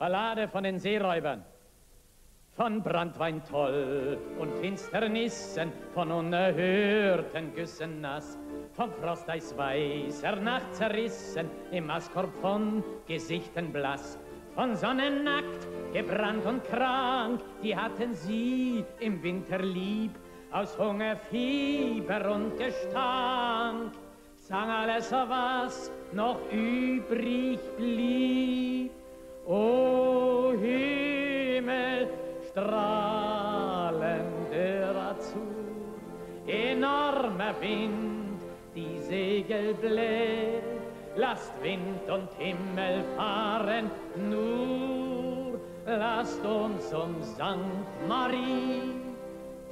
Ballade von den Seeräubern. Von Brandwein toll und Finsternissen, von unerhörten Güssen nass, vom Frosteis weißer Nacht zerrissen, im Maskorb von Gesichten blass, von Sonnen nackt, gebrannt und krank, die hatten sie im Winter lieb, aus Hunger, Fieber und Gestank, sang alles, was noch übrig blieb. O Himmel, strahlender Azur, enormer Wind, die Segel bläht, lasst Wind und Himmel fahren, nur lasst uns um Sankt Marie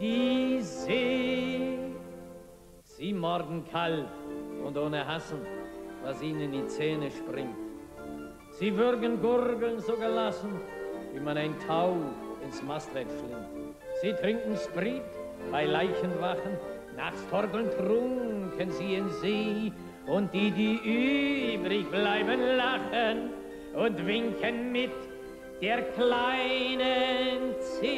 die See. Sie morden kalt und ohne Hassen, was ihnen die Zähne springt. Sie würgen Gurgeln so gelassen, wie man ein Tau ins Mastwerk schlingt. Sie trinken Sprit bei Leichenwachen, nachts torkeln trunken sie in See, und die, die übrig bleiben, lachen und winken mit der kleinen Zeh.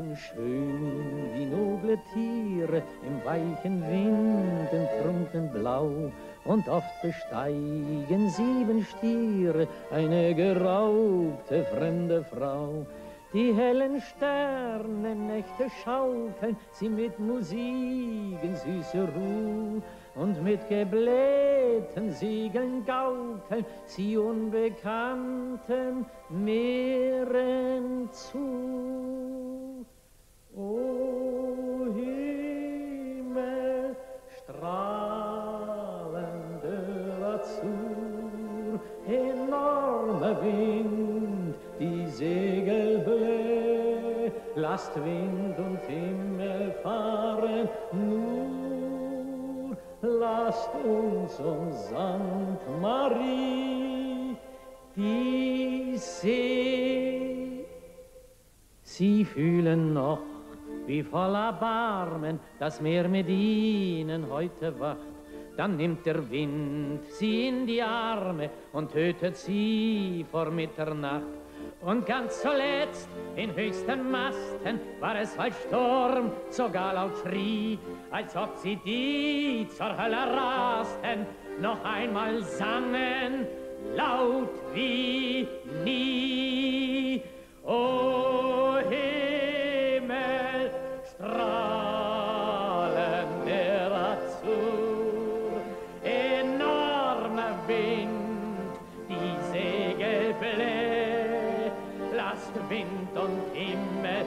Leben schön wie noble Tiere im weichen Wind, im trunken Blau, und oft besteigen sieben Stiere eine geraubte fremde Frau. Die hellen Sterne Nächte schaukeln sie mit Musiken süße Ruh und mit geblähten Siegeln gaukeln sie unbekannten Meeren zu. Wind, die Segel bläh, lasst Wind und Himmel fahren, nur lasst uns um Sankt Marie die See. Sie fühlen noch, wie voller Barmen das Meer mit ihnen heute wacht. Dann nimmt der Wind sie in die Arme und tötet sie vor Mitternacht. Und ganz zuletzt, in höchsten Masten, war es, weil Sturm sogar laut schrie, als ob sie die zur Hölle rasten, noch einmal sangen, laut wie lasst Wind und Himmel